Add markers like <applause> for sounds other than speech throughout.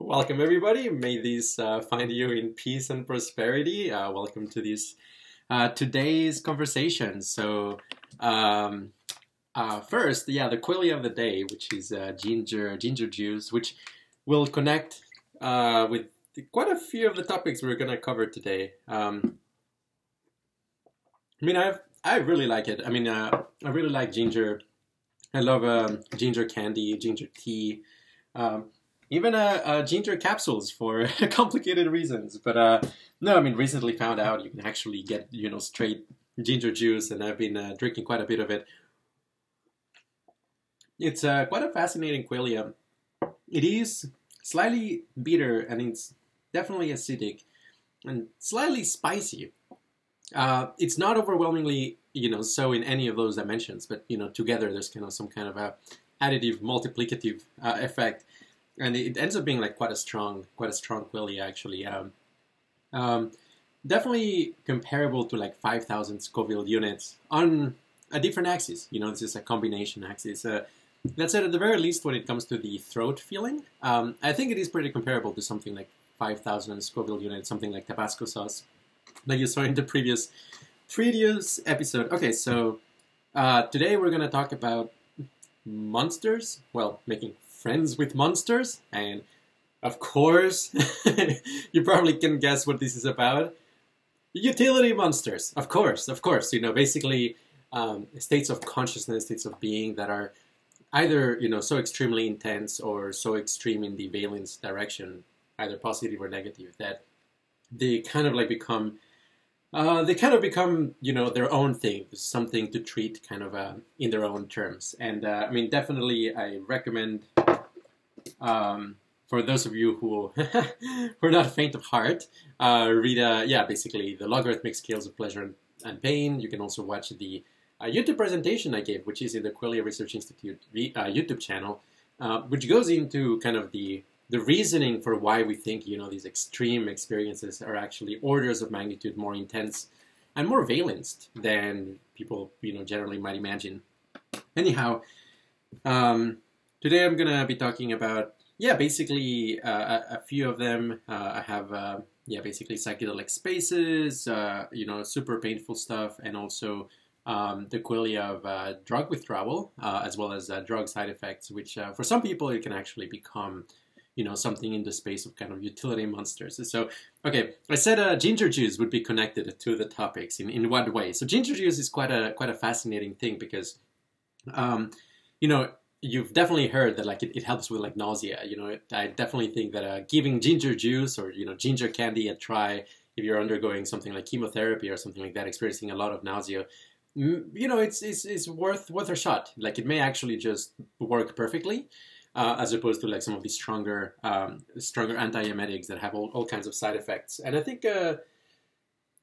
Welcome, everybody. May these uh, find you in peace and prosperity. Uh, welcome to this uh, today's conversation. So, um, uh, first, yeah, the qualia of the day, which is uh, ginger ginger juice, which will connect uh, with quite a few of the topics we're going to cover today. Um, I mean, I I really like it. I mean, I really like ginger. I love um, ginger candy, ginger tea. Um, even uh, uh, ginger capsules for <laughs> complicated reasons. But uh, no, I mean, recently found out you can actually get you know straight ginger juice, and I've been uh, drinking quite a bit of it. It's uh, quite a fascinating qualia. It is slightly bitter, and it's definitely acidic, and slightly spicy. Uh, it's not overwhelmingly, you know, so in any of those dimensions, but you know, together there's kind of some kind of a additive, multiplicative effect and it ends up being like quite a strong, quite a strong qualia actually. Um, um, definitely comparable to like 5,000 Scoville units on a different axis. You know, this is a combination axis. Uh, that said, at the very least, when it comes to the throat feeling, um, I think it is pretty comparable to something like 5,000 Scoville units, something like Tabasco sauce, like you saw in the previous previous episode. Okay, so uh, today we're gonna talk about monsters. Well, making friends with monsters, and of course, <laughs> you probably can guess what this is about. Utility monsters, of course, of course. You know, basically um, states of consciousness, states of being that are either you know so extremely intense or so extreme in the valence direction, either positive or negative, that they kind of like become uh, they kind of become, you know, their own thing, something to treat kind of uh, in their own terms. And uh, I mean, definitely, I recommend um, for those of you who <laughs> who are not faint of heart, uh, read, uh, yeah, basically the logarithmic scales of pleasure and, pain. You can also watch the uh, YouTube presentation I gave, which is in the Qualia Research Institute YouTube channel, which goes into kind of the the reasoning for why we think you know these extreme experiences are actually orders of magnitude more intense and more valenced than people you know generally might imagine. Anyhow, um, today I'm gonna be talking about yeah basically uh, a, a, few of them. Uh, I have uh, yeah basically psychedelic spaces, uh, you know super painful stuff, and also. Um, the qualia of uh, drug withdrawal, uh, as well as drug side effects, which for some people it can actually become you know something in the space of kind of utility monsters. So okay, I said uh, ginger juice would be connected to the topics in, in what way? So ginger juice is quite a quite a fascinating thing because um, you know you've definitely heard that like it, it, helps with like nausea. You know, I definitely think that uh, giving ginger juice or you know ginger candy a try if you're undergoing something like chemotherapy or something like that, experiencing a lot of nausea, you know, it's it's, it's worth worth a shot. Like it may actually just work perfectly uh, as opposed to like some of these stronger um, stronger antiemetics that have all, all kinds of side effects. And I think uh,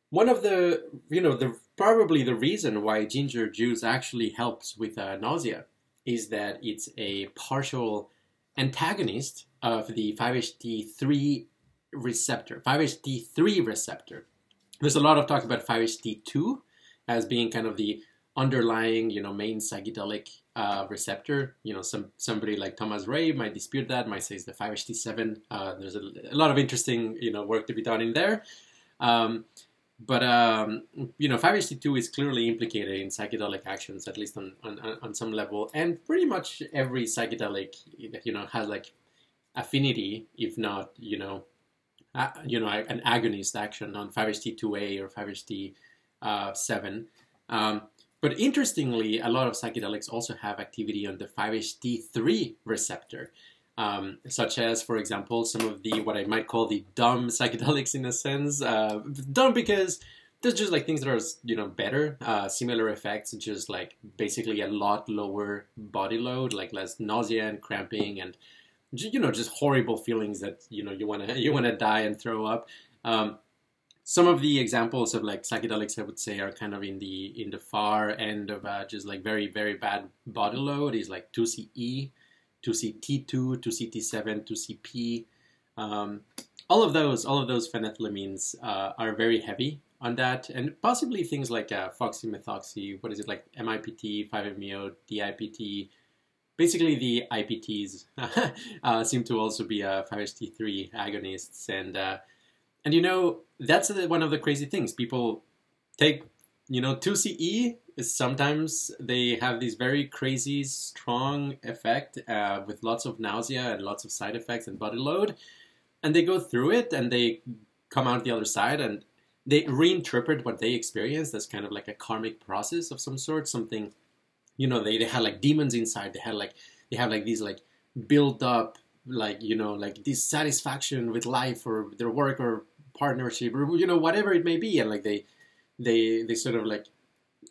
one of the you know the probably the reason why ginger juice actually helps with uh, nausea is that it's a partial antagonist of the 5-HT3 receptor. 5-HT3 receptor. There's a lot of talk about 5-HT2 as being kind of the underlying, you know, main psychedelic uh, receptor. You know, some somebody like Thomas Ray might dispute that, might say it's the 5-HT7. Uh, there's a, a, lot of interesting, you know, work to be done in there. Um, but um, you know, 5-HT2 is clearly implicated in psychedelic actions, at least on, on, on some level, and pretty much every psychedelic, you know, has like affinity, if not, you know, uh, you know, an agonist action on 5-HT2A or 5-HT7. Um, but interestingly, a lot of psychedelics also have activity on the 5-HT3 receptor, um, such as, for example, some of the what I might call the dumb <laughs> psychedelics in a sense. Uh, dumb because there's just like things that are you know better, uh, similar effects, just like basically a lot lower body load, like less nausea and cramping and you know just horrible feelings that you know you wanna <laughs> you wanna die and throw up. Um, some of the examples of like psychedelics, I would say, are kind of in the in the far end of uh, just like very very bad body load. Is like 2CE, 2CT2, 2CT7, 2CP. Um, all of those, all of those phenethylamines uh, are very heavy on that, and possibly things like uh, foxymethoxy. What is it like MIPT, 5-MeO, DIPT, basically the IPTs <laughs> uh, seem to also be uh, 5-HT3 agonists, and uh, and you know that's one of the crazy things. People take you know 2CE is sometimes they have these very crazy strong effect uh, with lots of nausea and lots of side effects and body load, and they go through it and they come out the other side and they reinterpret what they experienced as kind of like a karmic process of some sort, something you know they, they had like demons inside they had like they have like these like built up like you know like dissatisfaction with life or their work or partnership or you know whatever it may be and like they they they sort of like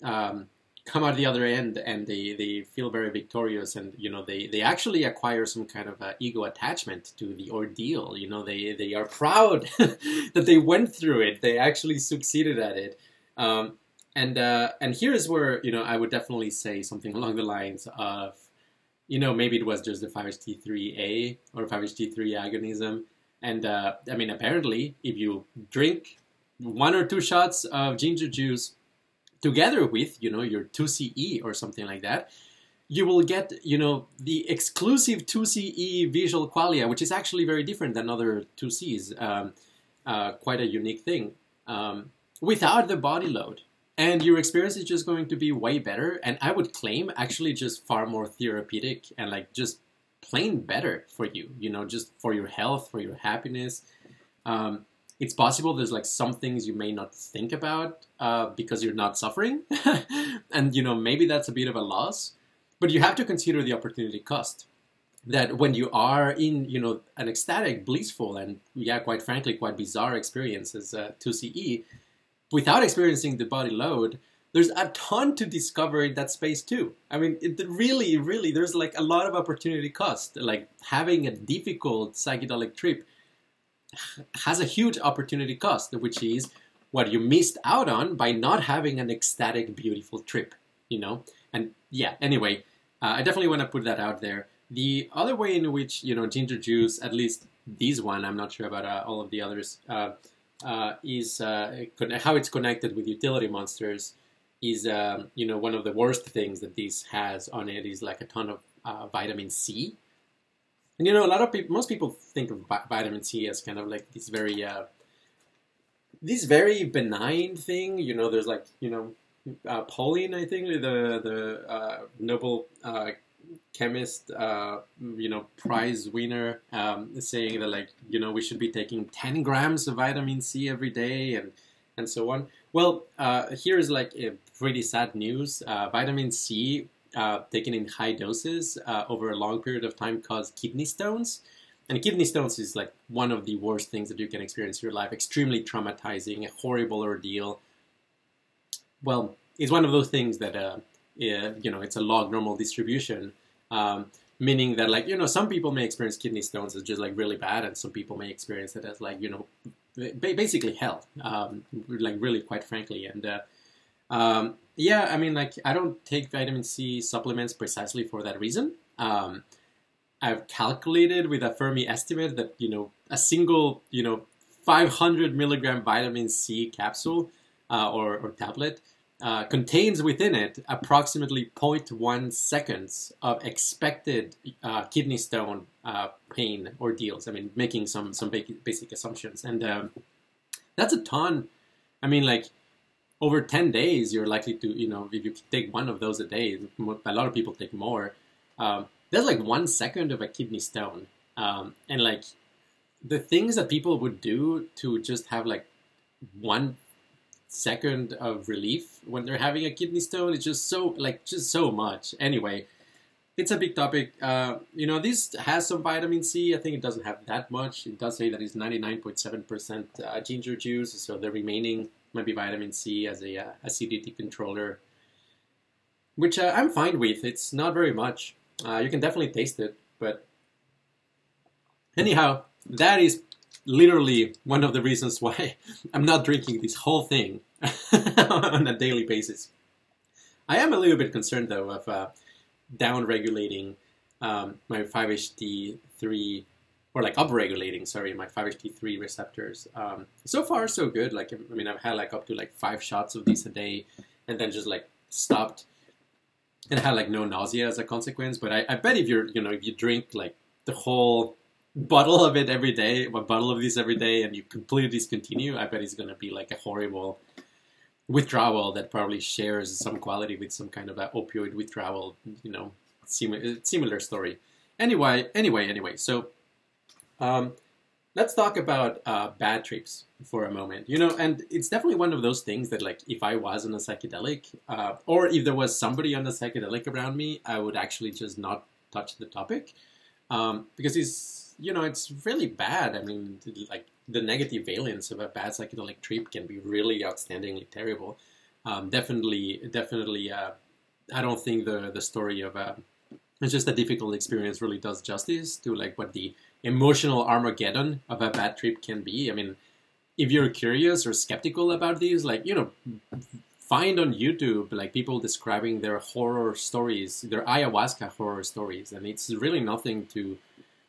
um, come out the other end and they they feel very victorious and you know they they actually acquire some kind of uh, ego attachment to the ordeal. You know they they are proud <laughs> that they went through it. They actually succeeded at it. Um, and uh, and here's where you know I would definitely say something <laughs> along the lines of, you know, maybe it was just the 5-HT3A or 5-HT3 agonism, and uh, I mean apparently if you drink one or two shots of ginger juice together with you know your 2CE or something like that, you will get you know the exclusive 2CE visual qualia, which is actually very different than other 2Cs, um, uh, quite a unique thing, um, without the body load. And your experience is just going to be way better. And i would claim actually just far more therapeutic and like just plain better for you you know just for your health for your happiness. Um, it's possible there's like some things you may not think about uh, because you're not suffering. <laughs> And you know maybe that's a bit of a loss but you have to consider the opportunity cost. That when you are in you know an ecstatic blissful and yeah quite frankly quite bizarre experience as uh, 2ce without experiencing the body load, there's a ton to discover in that space too. I mean, it really, really, there's like a lot of opportunity cost. Like having a difficult psychedelic trip has a huge opportunity cost, which is what you missed out on by not having an ecstatic, beautiful trip, you know? And yeah, anyway, uh, I definitely want to put that out there. The other way in which, you know, ginger juice, at least this one, I'm not sure about uh, all of the others, uh, uh, is uh, how it's connected with utility monsters is um, you know one of the worst things that this has on it is like a ton of uh, vitamin C. And you know a lot of people, most people think of vitamin C as kind of like this very uh, this very benign thing. You know, there's like you know uh, Pauling, I think the the uh, Nobel chemist, uh, you know, prize winner, um, saying that like you know we should be taking 10 grams of vitamin C every day and and so on. Well, uh, here's like a pretty sad news. Uh, vitamin C uh, taken in high doses uh, over a long period of time cause kidney stones. And kidney stones is like one of the worst things that you can experience in your life. Extremely traumatizing, a horrible ordeal. Well, it's one of those things that uh, you know it's a log normal distribution um, meaning that like you know some people may experience kidney stones as just like really bad and some people may experience it as like you know basically hell um, like really quite frankly. And uh, um, yeah i mean like i don't take vitamin c supplements precisely for that reason. Um, i've calculated with a fermi estimate that you know a single you know 500 milligram vitamin c capsule uh, or, or tablet uh, contains within it approximately 0.1 seconds of expected uh, kidney stone uh, pain ordeals. I mean, making some some basic assumptions, and um, that's a ton. I mean, like over 10 days, you're likely to, you know, if you take one of those a day, a lot of people take more. Um, there's like one second of a kidney stone, um, and like the things that people would do to just have like one second of relief when they're having a kidney stone. It's just so like just so much. Anyway, it's a big topic. Uh, you know, this has some vitamin C. I think it doesn't have that much. It does say that it's 99.7% uh, ginger juice, so the remaining might be vitamin C as a uh, acidity controller, which uh, I'm fine with. It's not very much. Uh, you can definitely taste it, but anyhow, that is literally one of the reasons why <laughs> I'm not drinking this whole thing <laughs> on a daily basis. I am a little bit concerned though of uh, down regulating um, my 5-HT3 or like upregulating, sorry, my 5-HT3 receptors. Um, so far, so good. Like, I mean, I've had like up to like five shots of these a day, and then just like stopped. and had like no nausea as a consequence. But I, I bet if you're you know if you drink like the whole bottle of it every day, a bottle of this every day, and you completely discontinue, I bet it's gonna be like a horrible withdrawal that probably shares some quality with some kind of a opioid withdrawal. You know, similar similar story. Anyway, anyway, anyway. So, um, let's talk about uh, bad trips for a moment. You know, and it's definitely one of those things that, like, if I was on a psychedelic, uh, or if there was somebody on a psychedelic around me, I would actually just not touch the topic um, because it's, you know, it's really bad. I mean, like the negative valence of a bad psychedelic trip can be really outstandingly terrible. Um, definitely, definitely. Uh, I don't think the the story of uh, it's just a difficult experience really does justice to like what the emotional Armageddon of a bad trip can be. I mean, if you're curious or skeptical about these, like you know, find on YouTube like people describing their horror stories, their ayahuasca horror stories, and it's really nothing to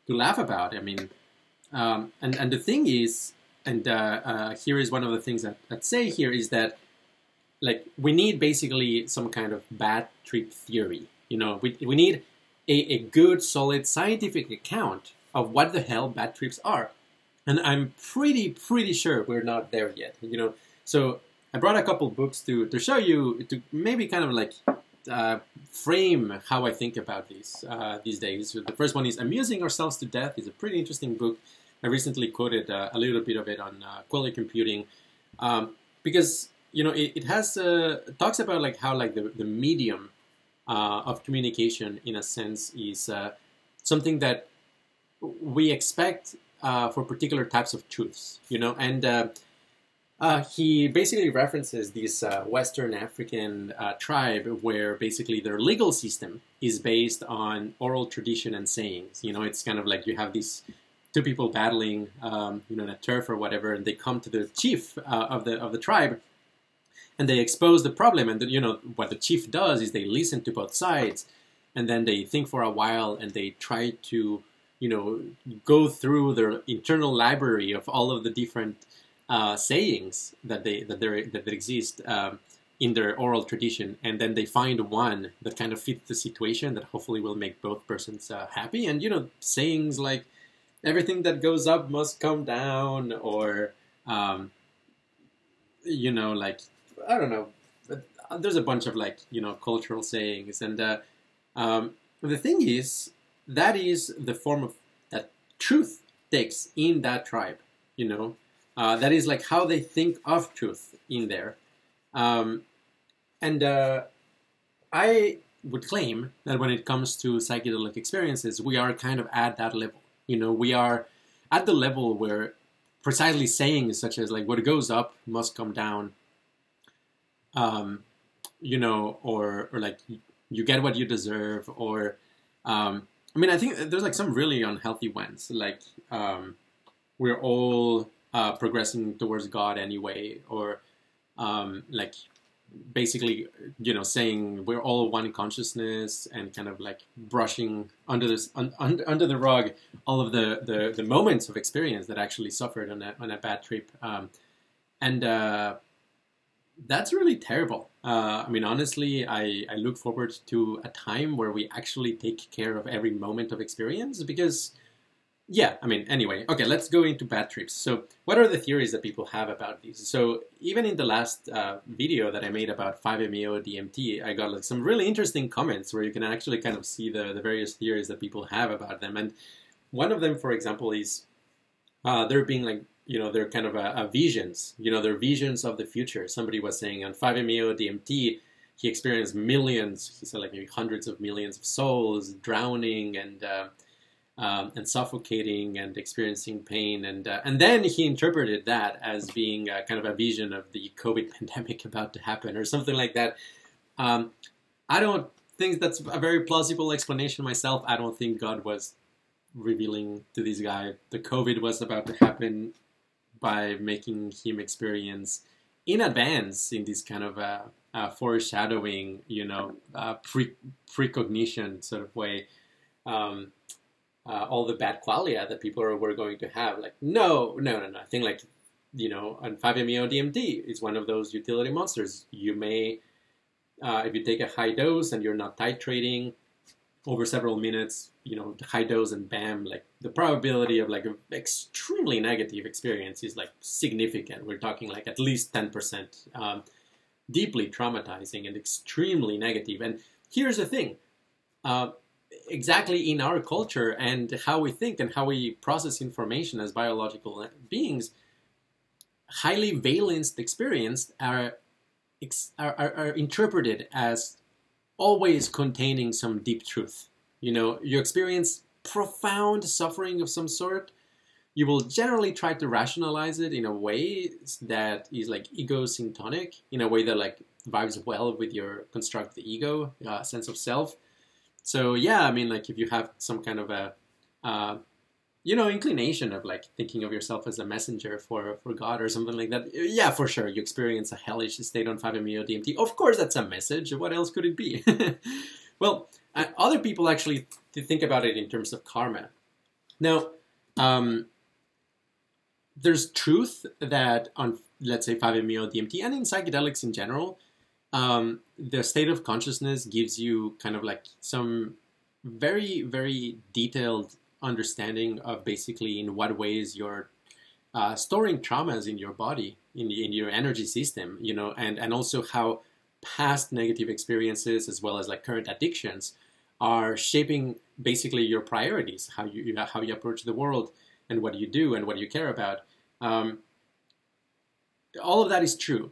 to laugh about. I mean, um, and and the thing is, and uh, uh, here is one of the things that I'd say here is that like we need basically some kind of bad trip theory. You know, we we need a, a good, solid scientific account of what the hell bad trips are. And I'm pretty, pretty sure we're not there yet. You know, so I brought a couple books to to show you to maybe kind of like uh, frame how I think about these uh, these days. The first one is "Amusing Ourselves to Death." is a pretty interesting book. I recently quoted uh, a little bit of it on uh, Qualia Computing um, because you know it, it has uh, talks about like how like the, the medium uh, of communication in a sense is something that we expect for particular types of truths, you know, and uh, uh, he basically references this uh, Western African tribe where basically their legal system is based on oral tradition and sayings. You know, it's kind of like you have these two people battling, um, you know, in a turf or whatever, and they come to the chief of the of the tribe and they expose the problem. And the, you know what the chief does is they listen to both sides, and then they think for a while and they try to you know go through their internal library of all of the different uh, sayings that they that there that exist. Um, in their oral tradition, and then they find one that kind of fits the situation that hopefully will make both persons uh, happy. And you know, sayings like "everything that goes up must come down," or um, you know, like I don't know. Uh, there's a bunch of like you know cultural sayings, and uh, um, the thing is that is the form of that truth takes in that tribe. You know, uh, that is like how they think of truth in there, um, and uh, I would claim that when it comes to psychedelic experiences, we are kind of at that level. You know, we are at the level where precisely sayings such as like what goes up must come down. Um, you know, or or like you get what you deserve, or um, I mean, I think there's like some really unhealthy ones, like um, we're all uh, progressing towards God anyway, or um, like basically, you know, saying we're all one consciousness and kind of like brushing under this un, under, under the rug all of the, the, the moments of experience that actually suffered on a on a bad trip, um, and uh, that's really terrible. Uh, I mean, honestly, I, I look forward to a time where we actually take care of every moment of experience because, yeah, I mean, anyway, okay, let's go into bad trips. So, what are the theories that people have about these? So, even in the last uh, video that I made about 5-MeO DMT, I got like some really interesting comments where you can actually kind of see the, the various theories that people have about them. And one of them, for example, is uh, there being like you know, they're kind of a, a visions, you know, they're visions of the future. Somebody was saying on 5-MeO DMT, he experienced millions, he said like maybe hundreds of millions of souls drowning and uh, um, and suffocating and experiencing pain, and uh, and then he interpreted that as being kind of a vision of the COVID <laughs> pandemic about to happen or something like that. Um, I don't think that's a very plausible explanation myself. I don't think God was revealing to this guy the COVID was about to happen by making him experience in advance in this kind of a, a foreshadowing, you know, pre precognition sort of way. Um, uh, all the bad qualia that people are, were going to have. Like, no, no, no, no. I think like, you know, and 5-MeO DMT is one of those utility monsters. You may uh, if you take a high dose and you're not titrating over several minutes, you know, high dose and bam, like the probability of like an extremely negative experience is like significant. We're talking like at least 10%, um, deeply traumatizing and extremely negative. And here's the thing. Uh, exactly in our culture and how we think and how we process information as biological beings, highly valenced experience are, are, are, interpreted as always containing some deep truth. You know, you experience profound suffering of some sort, you will generally try to rationalize it in a way that is like ego syntonic, in a way that like vibes well with your constructed ego, uh, sense of self. So yeah, I mean, like if you have some kind of a uh, you know inclination of like thinking of yourself as a messenger for for God or something like that. Yeah, for sure, you experience a hellish state on 5-MeO DMT. Of course, that's a message. What else could it be? <laughs> well, uh, other people actually think about it in terms of karma. Now, um, there's truth that on let's say 5-MeO DMT and in psychedelics in general, um, the state of consciousness gives you kind of like some very very detailed understanding of basically in what ways you're uh, storing traumas in your body, in, in your energy system, you know, and, and also how past negative experiences as well as like current addictions are shaping basically your priorities, how you how you approach the world and what you do and what you care about. Um, all of that is true,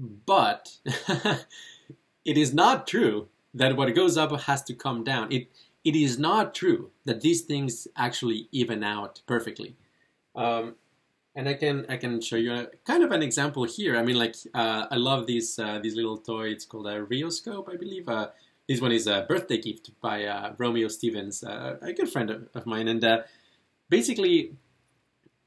but <laughs> it is not true that what goes up has to come down. It it is not true that these things actually even out perfectly. Um, and I can I can show you a, kind of an example here. I mean, like uh, I love these uh, these little toy. It's called a Rioscope, I believe. Uh, this one is a birthday gift by uh, Romeo Stevens, uh, a good friend of, of mine, and uh, basically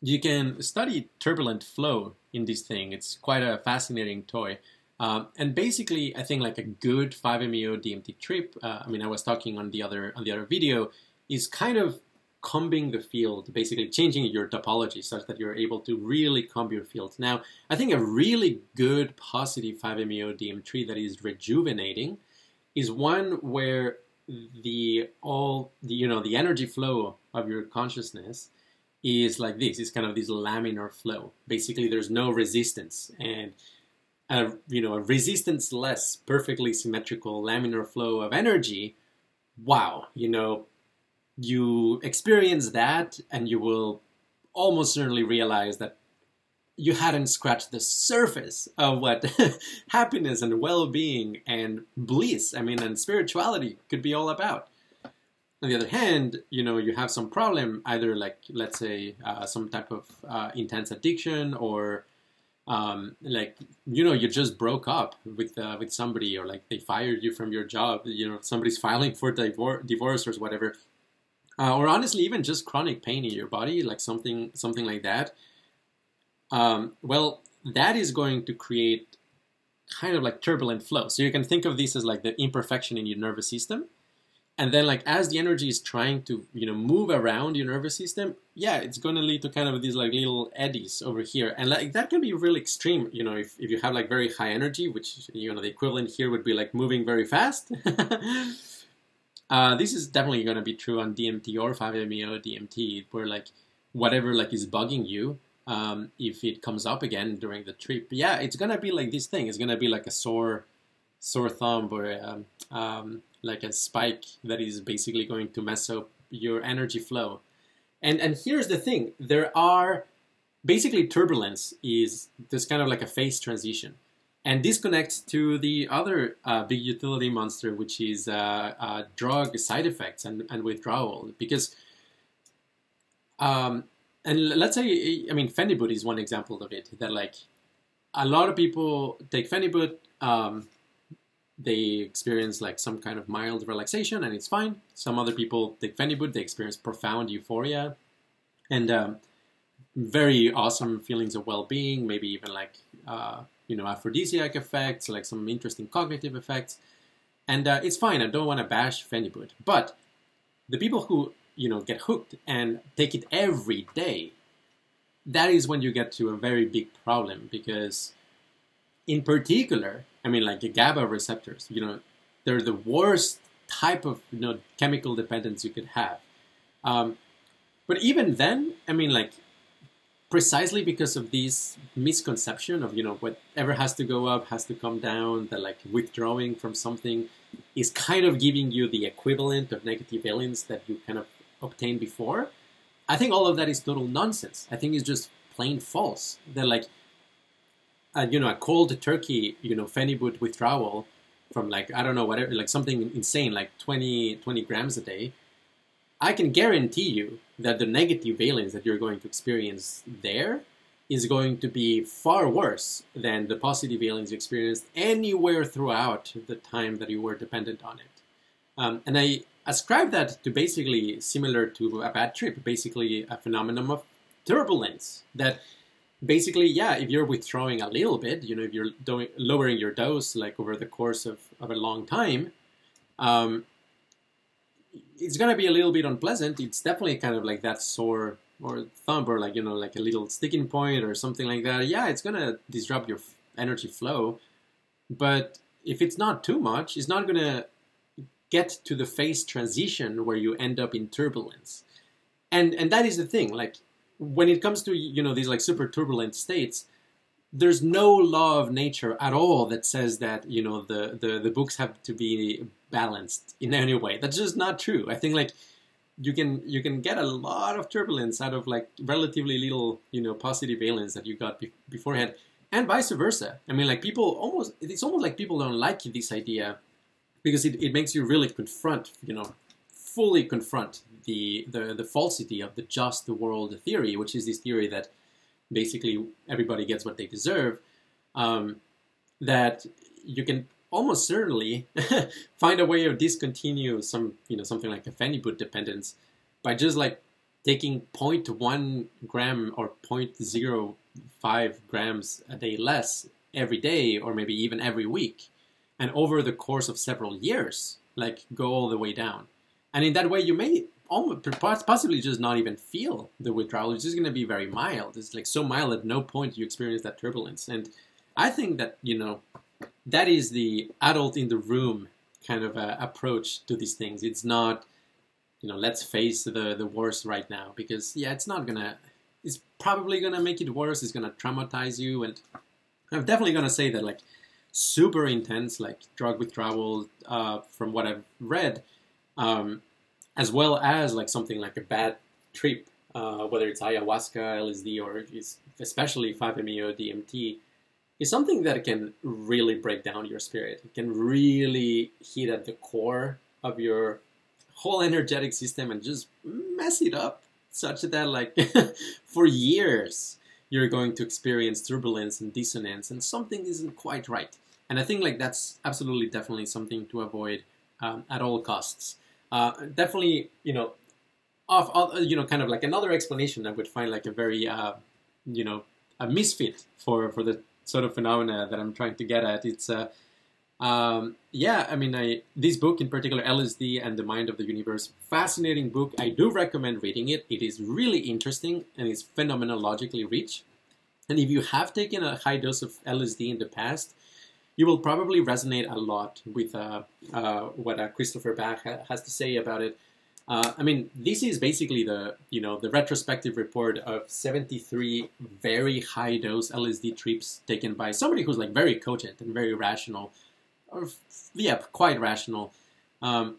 you can study turbulent flow in this thing. It's quite a fascinating toy. Um, and basically, I think like a good 5-MeO DMT trip. Uh, I mean, I was talking on the other on the other video, is kind of combing the field, basically changing your topology such that you're able to really comb your field. Now, I think a really good positive 5-MeO DMT that is rejuvenating is one where the all the you know the energy flow of your consciousness is like this. It's kind of this laminar flow. Basically, there's no resistance and a you know a resistance-less, perfectly symmetrical laminar flow of energy, wow, you know, you experience that and you will almost certainly realize that you hadn't scratched the surface of what <laughs> happiness and well-being and bliss, I mean, and spirituality could be all about. On the other hand, you know, you have some problem, either like, let's say, uh, some type of uh, intense addiction or um, like you know you just broke up with uh, with somebody or like they fired you from your job you know somebody's <laughs> filing for divor- divorce or whatever. Uh, or honestly even just chronic pain in your body like something something like that. Um, well that is going to create kind of like turbulent flow. So you can think of this as like the imperfection in your nervous system and then like as the energy is trying to you know move around your nervous system yeah it's going to lead to kind of these like little eddies over here. And like that can be really extreme you know if, if you have like very high energy which you know the equivalent here would be like moving very fast. <laughs> Uh, this is definitely going to be true on dmt or 5meo dmt where like whatever like is bugging you um, if it comes up again during the trip. Yeah it's going to be like this thing. It's going to be like a sore sore thumb or um, um, like a spike that is basically going to mess up your energy flow. And and here's the thing: there are basically turbulence is this kind of like a phase transition, and this connects to the other uh, big utility monster, which is uh, uh, drug side effects and, and withdrawal. Because, um, and let's say, I mean, Phenibut is one example of it. That like a lot of people take Phenibut. Um, they experience like some kind of mild relaxation and it's fine. Some other people take Phenibut, they experience profound euphoria and um, very awesome feelings of well-being, maybe even like uh, you know aphrodisiac effects, like some interesting cognitive effects. And uh, it's fine. I don't want to bash Phenibut, but the people who you know get hooked and take it every day, that is when you get to a very big problem because, in particular, I mean, like the GABA receptors. You know, they're the worst type of you know chemical dependence you could have. Um, but even then, I mean, like precisely because of this misconception of you know whatever has to go up has to come down that like withdrawing from something is kind of giving you the equivalent of negative valence that you kind of obtained before i think all of that is total nonsense i think it's just plain false that like you know a cold turkey you know phenibut withdrawal from like i don't know whatever like something insane like 20 20 grams a day I can guarantee you that the negative valence that you're going to experience there is going to be far worse than the positive valence you experienced anywhere throughout the time that you were dependent on it. Um, and I ascribe that to basically similar to a bad trip, basically a phenomenon of turbulence. That basically, yeah, if you're withdrawing a little bit, you know, if you're doing, lowering your dose like over the course of, of a long time, um, it's gonna be a little bit unpleasant. It's definitely kind of like that sore or thumb or like you know like a little sticking point or something like that. Yeah, it's gonna disrupt your energy flow, but if it's not too much, it's not gonna get to the phase transition where you end up in turbulence. And and that is the thing. Like when it comes to you know these like super turbulent states, there's no law of nature at all that says that you know the, the the books have to be balanced in any way. That's just not true. I think like you can you can get a lot of turbulence out of like relatively little you know positive valence that you got be- beforehand and vice versa. I mean like people almost it's almost like people don't like this idea because it, it makes you really confront you know fully confront the, the the falsity of the just the world theory which is this theory that basically everybody gets what they deserve, um, that you can almost certainly <laughs> find a way of discontinue some, you know, something like a phenibut dependence by just like taking 0.1 gram or 0.05 grams a day less every day or maybe even every week and over the course of several years like go all the way down. And in that way you may almost possibly just not even feel the withdrawal. It's just going to be very mild. It's like so mild at no point you experience that turbulence. And I think that you know that is the adult in the room kind of uh, approach to these things. It's not you know let's face the the worst right now because yeah, it's not gonna. It's probably gonna make it worse. It's gonna traumatize you, and I'm definitely gonna say that like super intense like drug withdrawal uh, from what I've read. Um, as well as like something like a bad trip, uh, whether it's ayahuasca, LSD, or especially 5-MeO DMT, is something that can really break down your spirit. It can really hit at the core of your whole energetic system and just mess it up such that like <laughs> for years you're going to experience turbulence and dissonance and something isn't quite right. And I think like that's absolutely definitely something to avoid um, at all costs. Uh, definitely, you know, off, off, you know, kind of like another explanation I would find like a very, uh, you know, a misfit for for the sort of phenomena that I'm trying to get at. It's, uh, um, yeah, I mean, I this book in particular, LSD and the Mind of the Universe, fascinating book. I do recommend reading it. It is really interesting and it's phenomenologically rich. And if you have taken a high dose of LSD in the past, you will probably resonate a lot with uh, uh, what uh, Christopher Bache ha- has to say about it. Uh, I mean, this is basically the you know the retrospective report of 73 very high dose LSD trips taken by somebody who's like very cogent and very rational, or yeah, quite rational. Um,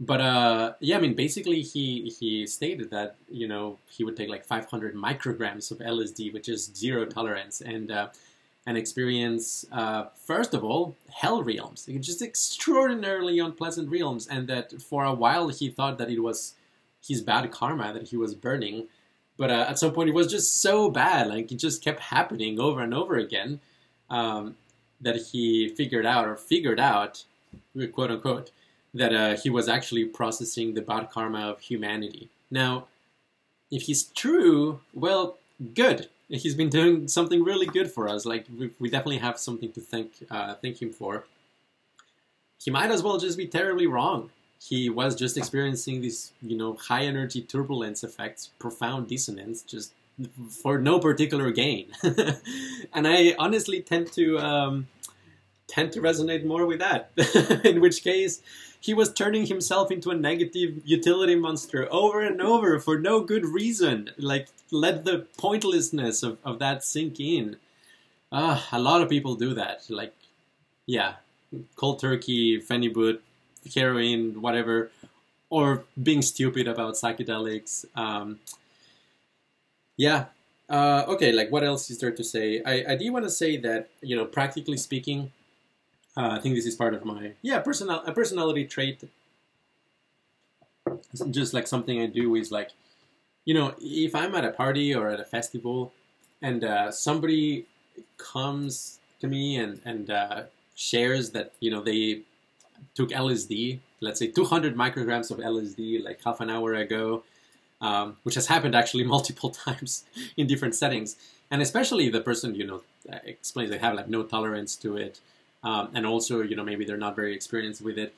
but uh, yeah, I mean, basically, he he stated that you know he would take like 500 micrograms of LSD, which is zero tolerance, and uh, and experience, uh, first of all, hell realms, just extraordinarily unpleasant realms, and that for a while he thought that it was his bad karma that he was burning, but uh, at some point it was just so bad, like it just kept happening over and over again, um, that he figured out, or figured out, quote unquote, that uh, he was actually processing the bad karma of humanity. Now, if he's true, well, good he's been doing something really good for us. Like we, we definitely have something to thank uh, thank him for. He might as well just be terribly wrong. He was just experiencing these, you know, high energy turbulence effects, profound dissonance, just for no particular gain. <laughs> and I honestly tend to um, tend to resonate more with that. <laughs> in which case, he was turning himself into a negative utility monster over and over for no good reason. Like, let the pointlessness of, of that sink in. Uh, a lot of people do that. Like, yeah, cold turkey, phenibut, heroin, whatever, or being stupid about psychedelics. Um, yeah. Uh, okay, like what else is there to say? I, I do want to say that, you know, practically speaking, uh, I think this is part of my yeah personal a personality trait. It's just like something I do is like, you know, if I'm at a party or at a festival, and uh, somebody comes to me and and uh, shares that you know they took LSD, let's say 200 micrograms of LSD like half an hour ago, um, which has happened actually <laughs> multiple times in different settings, and especially the person you know explains they have like no tolerance to it um, and also you know maybe they're not very experienced with it.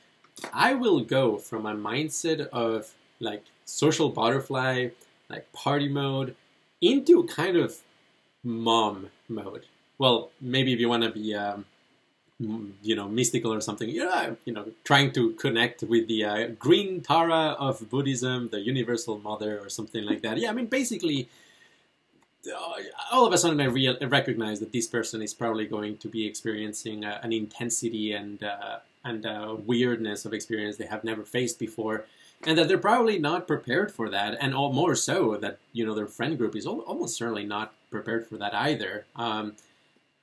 I will go from a mindset of like social butterfly like party mode into kind of mom mode. Well maybe if you want to be um, you know mystical or something yeah you know trying to connect with the uh, green tara of buddhism the universal mother or something like that. Yeah i mean basically all of a sudden I real, recognize that this person is probably going to be experiencing uh, an intensity and uh, and uh, weirdness of experience they have never faced before, and that they're probably not prepared for that, and all more so that you know their friend group is almost certainly not prepared for that either. Um,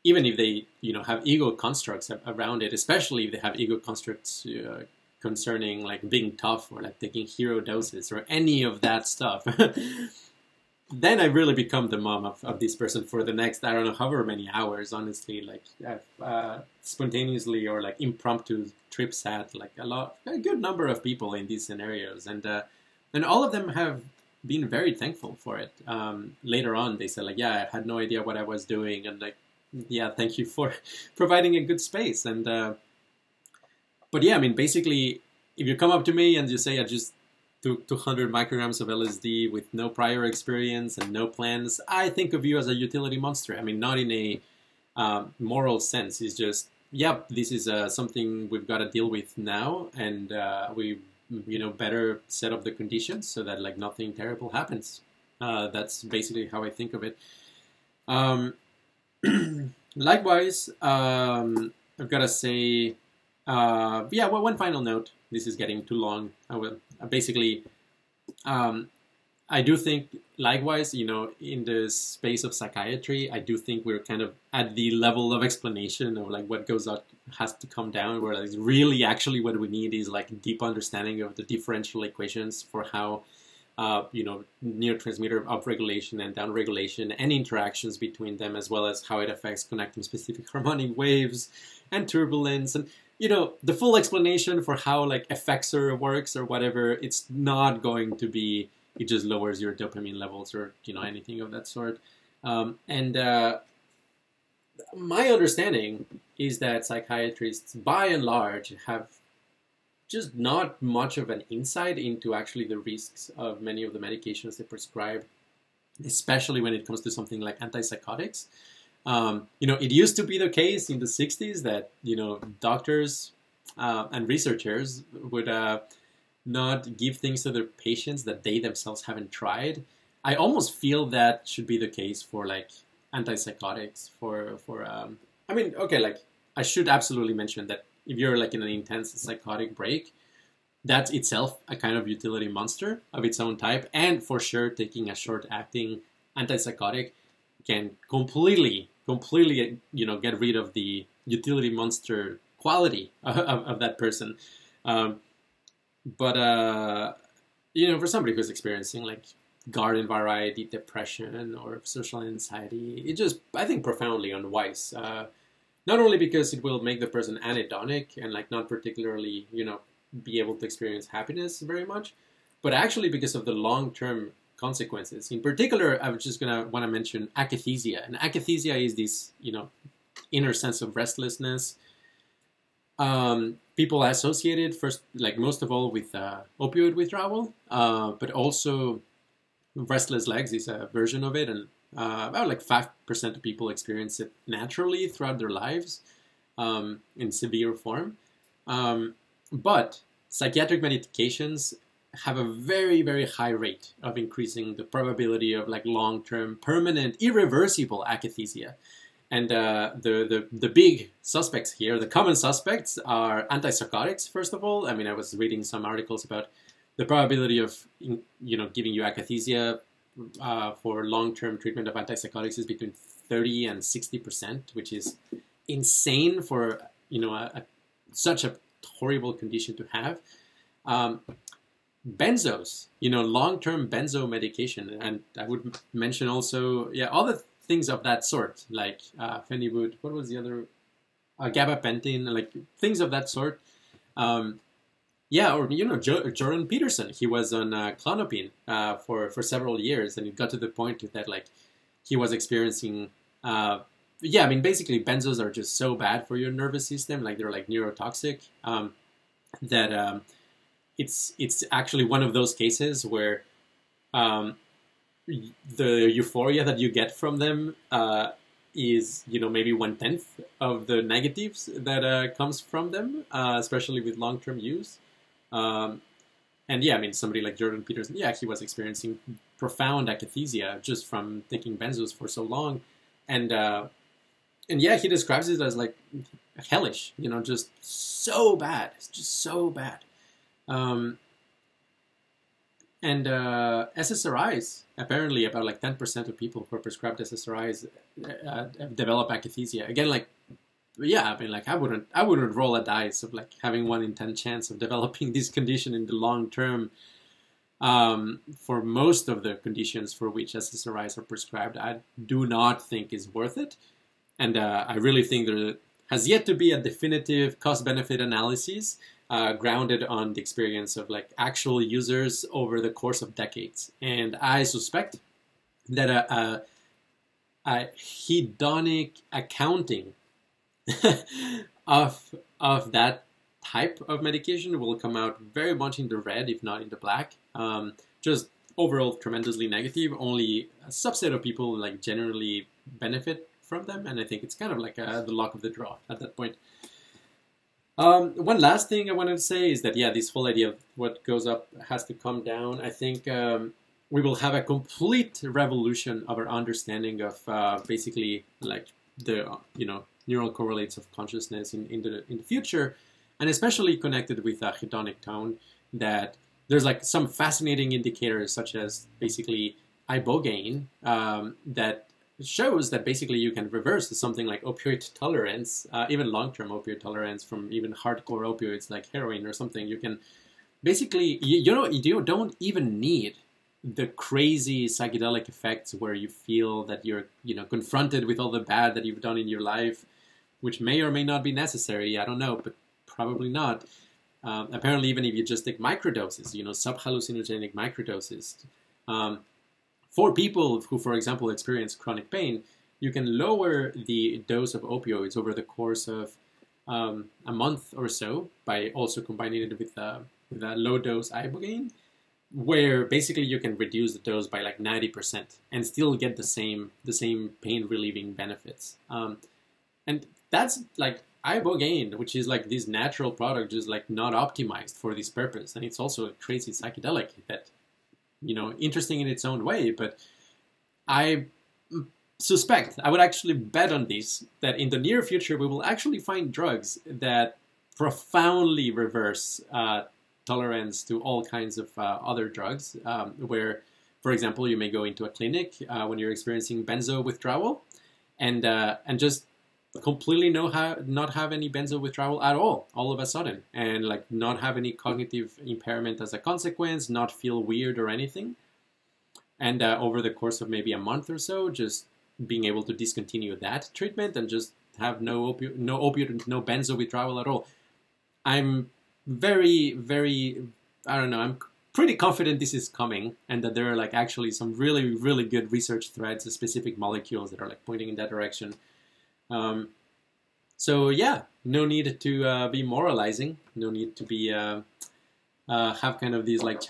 even if they you know have ego constructs around it, especially if they have ego constructs uh, concerning like being tough or like taking hero doses or any of that stuff. <laughs> then I really become the mom of, of this person for the next I don't know however many hours. Honestly, like uh, spontaneously or like impromptu trips at like a lot, a good number of people in these scenarios, and uh, and all of them have been very thankful for it. Um, later on, they said like, yeah, I had no idea what I was doing, and like, yeah, thank you for <laughs> providing a good space. And uh, but yeah, I mean, basically, if you come up to me and you say I just 200 micrograms of LSD with no prior experience and no plans, I think of you as a utility monster. I mean, not in a uh, moral sense. It's just, yep, this is uh, something we've got to deal with now, and uh, we, you know, better set up the conditions so that like nothing terrible happens. Uh, that's basically how I think of it. Um, <clears throat> likewise, um, I've got to say, uh, yeah, well, one final note. This is getting too long. I will basically, um, I do think, likewise, you know, in the space of psychiatry, I do think we're kind of at the level of explanation of like what goes up has to come down, where like really actually what we need is like deep understanding of the differential equations for how, uh, you know, neurotransmitter upregulation and downregulation and interactions between them, as well as how it affects connecting specific harmonic waves and turbulence and you know the full explanation for how like effexor works or whatever it's not going to be it just lowers your dopamine levels or you know anything of that sort. Um, and uh, my understanding is that psychiatrists by and large have just not much of an insight into actually the risks of many of the medications they prescribe especially when it comes to something like antipsychotics um, you know, it used to be the case in the 60s that, you know, doctors uh, and researchers would uh, not give things to their patients that they themselves haven't tried. I almost feel that should be the case for like antipsychotics. For for um, I mean, okay, like I should absolutely mention that if you're like in an intense psychotic break, that's itself a kind of utility monster of its own type, and for sure, taking a short-acting antipsychotic can completely completely you know get rid of the utility monster quality <laughs> of, of that person. Um, but uh, you know for somebody who's experiencing like garden variety depression or social anxiety it just i think profoundly unwise. Uh, not only because it will make the person anhedonic and like not particularly you know be able to experience happiness very much but actually because of the long-term consequences. In particular, I was just gonna want to mention akathisia, and akathisia is this you know inner sense of restlessness. Um, people associated first, like most of all, with uh, opioid withdrawal, uh, but also restless legs is a version of it, and uh, about like five percent of people experience it naturally throughout their lives. um, in severe form. Um, but psychiatric medications have a very very high rate of increasing the probability of like long term, permanent, irreversible akathisia. And uh, the, the the big suspects here, the common suspects are antipsychotics. First of all, I mean, I was reading some articles about the probability of you know giving you akathisia uh, for long-term treatment of antipsychotics is between 30 and 60 percent, which is insane for you know a, a, such a horrible condition to have. Um, benzos, you know, long-term benzo medication, and I would mention also, yeah, other things of that sort, like uh, Phenibut. What was the other? Uh, gabapentin, like things of that sort. Um, yeah, or you know, jo- Jordan Peterson. He was on uh, Klonopin uh, for for several years, and it got to the point that like he was experiencing. Uh, yeah, I mean, basically, benzos are just so bad for your nervous system, like they're like neurotoxic. Um, that um, it's it's actually one of those cases where um, the euphoria that you get from them uh, is you know maybe one tenth of the negatives that uh, comes from them, uh, especially with long term use. Um, and yeah, I mean somebody like Jordan Peterson, yeah, he was experiencing profound akathisia just from taking benzos for so long, and uh, and yeah, he describes it as like hellish, you know, just so bad, it's just so bad. Um, and uh, SSRIs, apparently, about like 10% of people who are prescribed SSRIs uh, develop akathisia. Again, like, yeah, I mean, like, I wouldn't, I wouldn't roll a dice of like having one in 10 chance of <laughs> developing this condition in the long term. Um, for most of the conditions for which SSRIs are prescribed, I do not think is worth it. And uh, I really think there has yet to be a definitive cost benefit analysis uh, grounded on the experience of like actual users over the course of decades. And I suspect that a, a, a hedonic accounting <laughs> of of that type of medication will come out very much in the red, if not in the black. Um, just overall tremendously negative. Only a subset of people like generally benefit from them, and I think it's kind of like a, the luck of the draw at that point. Um, one last thing I wanted to say is that yeah, this whole idea of what goes up has to come down. I think um, we will have a complete revolution of our understanding of uh, basically like the you know neural correlates of consciousness in, in the in the future, and especially connected with a hedonic tone. That there's like some fascinating indicators such as basically ibogaine um, that shows that basically you can reverse something like opioid tolerance, uh, even long-term opioid tolerance from even hardcore opioids like heroin or something. You can basically, you, you know, you don't even need the crazy psychedelic effects where you feel that you're, you know, confronted with all the bad that you've done in your life, which may or may not be necessary. I don't know, but probably not. Um, apparently, even if you just take microdoses, you know, subhallucinogenic microdoses, um, for people who, for example, experience chronic pain, you can lower the dose of opioids over the course of um, a month or so by also combining it with a, with a low dose ibogaine, where basically you can reduce the dose by like 90% and still get the same the same pain relieving benefits. Um, and that's like ibogaine, which is like this natural product, just like not optimized for this purpose, and it's also a crazy psychedelic that you know interesting in its own way. But I suspect I would actually bet on this that in the near future we will actually find drugs that profoundly reverse uh, tolerance to all kinds of uh, other drugs. Um, where, for example, you may go into a clinic uh, when you're experiencing benzo withdrawal, and uh, and just completely no ha- not have any benzo withdrawal at all all of a sudden. And like not have any cognitive impairment as a consequence not feel weird or anything. And uh, over the course of maybe a month or so just being able to discontinue that treatment and just have no opioid no opioid no benzo withdrawal at all. I'm very very i don't know i'm pretty confident this is coming and that there are like actually some really really good research threads specific molecules that are like pointing in that direction um, so yeah, no need to uh, be moralizing. No need to be uh, uh, have kind of these like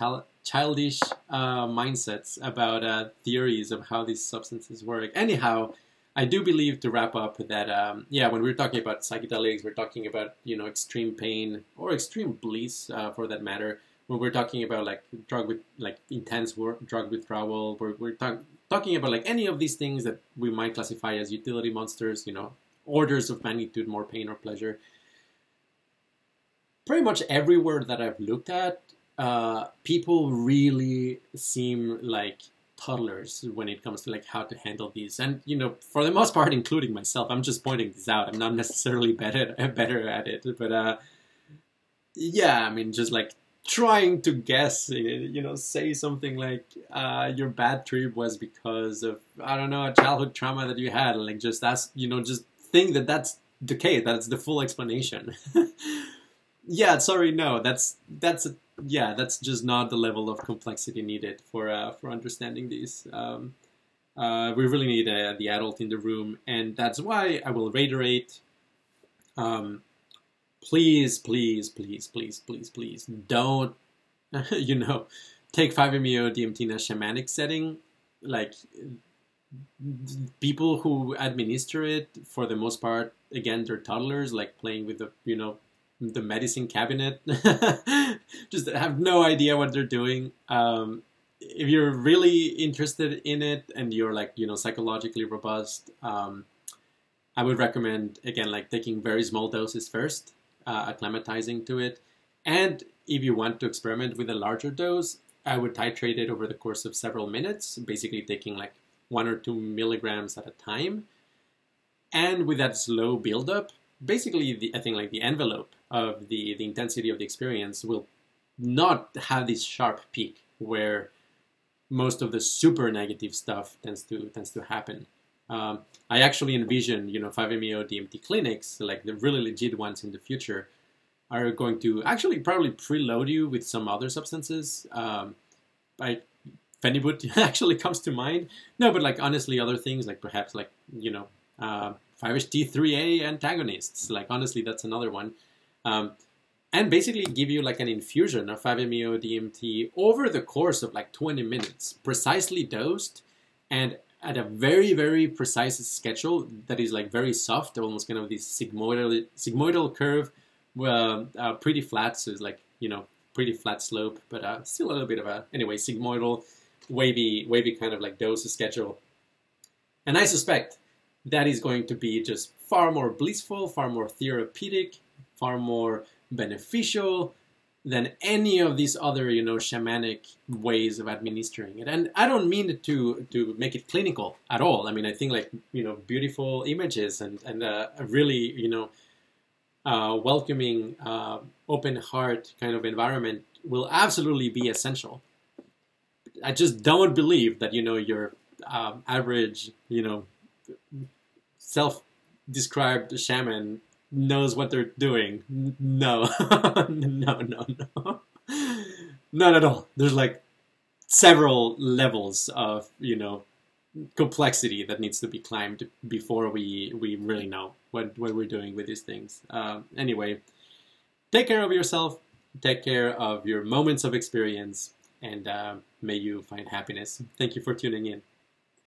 childish uh, mindsets about uh, theories of how these substances work. Anyhow, I do believe to wrap up that um, yeah, when we're talking about psychedelics, we're talking about you know extreme pain or extreme bliss uh, for that matter. When we're talking about like drug with like intense work, drug withdrawal, we're, we're talk, talking about like any of these things that we might classify as utility monsters. You know, orders of magnitude more pain or pleasure. Pretty much everywhere that I've looked at, uh, people really seem like toddlers when it comes to like how to handle these and you know for the most part including myself i'm just pointing this out i'm not necessarily better <laughs> better at it but uh yeah i mean just like trying to guess you know say something like uh your bad trip was because of i don't know a childhood trauma that you had like just ask you know just think that that's the case that's the full explanation <laughs> yeah sorry no that's that's a yeah, that's just not the level of complexity needed for uh, for understanding these. Um, uh, we really need uh, the adult in the room, and that's why I will reiterate. Um, please, please, please, please, please, please, don't, <laughs> you know, take 5-MeO DMT in a shamanic setting. Like people who administer it, for the most part, again, they're toddlers, like playing with the, you know, the medicine cabinet. <laughs> Just have no idea what they're doing. Um, if you're really interested in it and you're like you know psychologically robust, um, I would recommend again like taking very small doses first, uh, acclimatizing to it, and if you want to experiment with a larger dose, I would titrate it over the course of several minutes, basically taking like one or two milligrams at a time. And with that slow buildup, basically the, I think like the envelope of the, the intensity of the experience will not have this sharp peak where most of the super negative stuff tends to tends to happen. Um, I actually envision, you know, 5-MeO DMT clinics, like the really legit ones in the future, are going to actually probably preload you with some other substances. Um, like Phenibut <laughs> actually comes to mind. No, but like honestly, other things like perhaps like you know uh, 5-HT3A antagonists. Like honestly, that's another one. Um, and basically give you like an infusion of 5-MeO DMT over the course of like 20 minutes, precisely dosed and at a very, very precise schedule that is like very soft, almost kind of this sigmoidal, sigmoidal curve, uh, pretty flat, so it's like, you know, pretty flat slope, but uh, still a little bit of a, anyway, sigmoidal, wavy, wavy kind of like dose schedule. And I suspect that is going to be just far more blissful, far more therapeutic, far more beneficial than any of these other, you know, shamanic ways of administering it. And I don't mean to to make it clinical at all. I mean, I think like you know, beautiful images and and a really you know, uh, welcoming, uh, open heart kind of environment will absolutely be essential. I just don't believe that you know your um, average you know self-described shaman knows what they're doing. No, <laughs> no, no, no, not at all. There's like several levels of you know complexity that needs to be climbed before we we really know what what we're doing with these things. Um, anyway, take care of yourself. Take care of your moments of experience, and uh, may you find happiness. Thank you for tuning in.